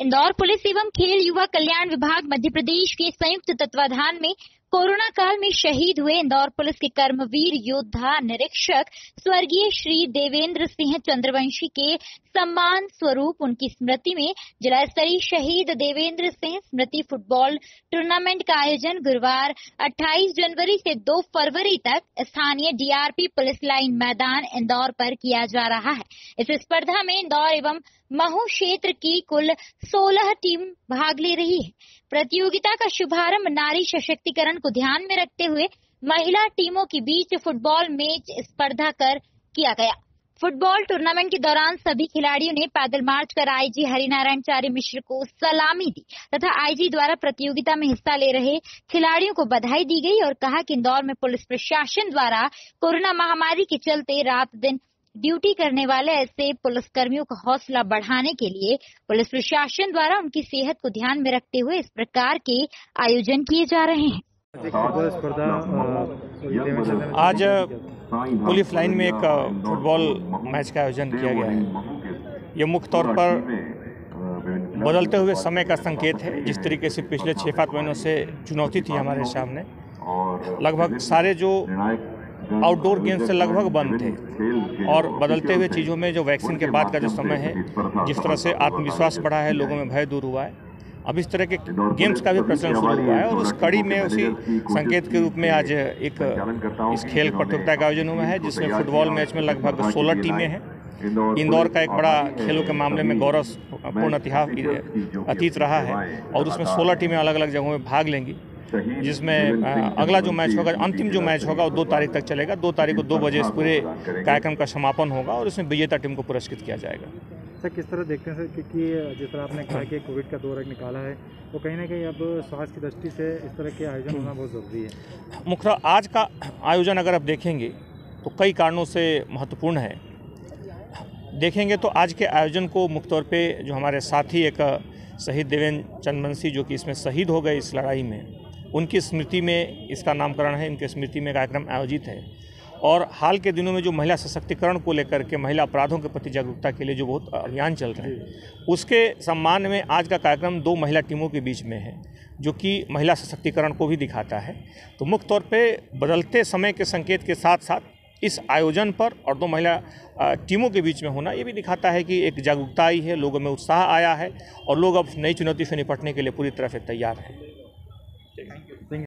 Indore police एवं खेल युवा कल्याण विभाग मध्य प्रदेश के संयुक्त तत्वाधान में कोरोना काल में शहीद हुए इंदौर पुलिस के कर्मवीर, योद्धा, निरीक्षक, स्वर्गीय श्री देवेंद्र सिंह चंद्रवंशी के सम्मान स्वरूप उनकी स्मृति में जिला स्तरीय शहीद देवेंद्र सिंह स्मृति फुटबॉल टूर्नामेंट का आयोजन गुरुवार 28 जनवरी से 2 फरवरी तक स्थानीय डीआरपी पुलिस लाइन मैदान इंदौर पर किया जा रहा है। इस स्पर्धा में इंदौर एवं महू क्षेत्र की कुल 16 टीम भाग ले रही है। प्रतियोगिता का शुभारंभ नारी सशक्तिकरण को ध्यान में रखते हुए महिला टीमों के बीच फुटबॉल मैच स्पर्धा कर किया गया। फुटबॉल टूर्नामेंट के दौरान सभी खिलाड़ियों ने पैदल मार्च कर आईजी हरिनारायण चार्य मिश्र को सलामी दी तथा आईजी द्वारा प्रतियोगिता में हिस्सा ले रहे खिलाड़ियों को बधाई दी गई और कहा कि इंदौर में पुलिस प्रशासन द्वारा कोरोना महामारी के चलते रात दिन ड्यूटी करने वाले ऐसे पुलिसकर्मियों का हौसला बढ़ाने के लिए पुलिस प्रशासन द्वारा उनकी सेहत को ध्यान में रखते हुए इस प्रकार के आयोजन किए जा रहे हैं। आज पुलिस लाइन में एक फुटबॉल मैच का आयोजन किया गया है। ये मुख्य तौर पर बदलते हुए समय का संकेत है जिस तरीके से पिछले छः सात महीनों से चुनौती थी हमारे सामने। लगभग सारे जो आउटडोर गेम्स से लगभग बंद थे और बदलते हुए चीज़ों में जो वैक्सीन के बाद का जो समय है जिस तरह से आत्मविश्वास बढ़ा है लोगों में भय दूर हुआ है अब इस तरह के गेम्स का भी प्रचलन शुरू हुआ है और उस कड़ी में उसी संकेत के रूप में आज एक इस खेल प्रतियोगिता का आयोजन हुआ है, जिसमें फुटबॉल मैच में लगभग 16 टीमें हैं। इंदौर का एक बड़ा खेलों के मामले में गौरवपूर्ण इतिहास अतीत रहा है और उसमें 16 टीमें अलग अलग जगहों में भाग लेंगी, जिसमें अगला जो मैच होगा, अंतिम जो मैच होगा, वो दो तारीख तक चलेगा। दो तारीख को दो बजे इस पूरे कार्यक्रम का समापन होगा और उसमें विजेता टीम को पुरस्कृत किया जाएगा। सर किस तरह देखते हैं सर? क्योंकि जिस तरह आपने कहा कि कोविड का दौर निकाला है तो कहीं ना कहीं अब स्वास्थ्य की दृष्टि से इस तरह के आयोजन होना बहुत ज़रूरी है। मुख्य आज का आयोजन अगर आप देखेंगे तो कई कारणों से महत्वपूर्ण है। देखेंगे तो आज के आयोजन को मुख्य तौर पर जो हमारे साथी एक शहीद देवेंद्र चंदवंशी जो कि इसमें शहीद हो गए इस लड़ाई में, उनकी स्मृति में इसका नामकरण है उनकी स्मृति में कार्यक्रम आयोजित है। और हाल के दिनों में जो महिला सशक्तिकरण को लेकर के महिला अपराधों के प्रति जागरूकता के लिए जो बहुत अभियान चल रहे हैं उसके सम्मान में आज का कार्यक्रम दो महिला टीमों के बीच में है जो कि महिला सशक्तिकरण को भी दिखाता है। तो मुख्य तौर पे बदलते समय के संकेत के साथ साथ इस आयोजन पर और दो महिला टीमों के बीच में होना ये भी दिखाता है कि एक जागरूकता आई है लोगों में उत्साह आया है और लोग अब नई चुनौती से निपटने के लिए पूरी तरह से तैयार हैं।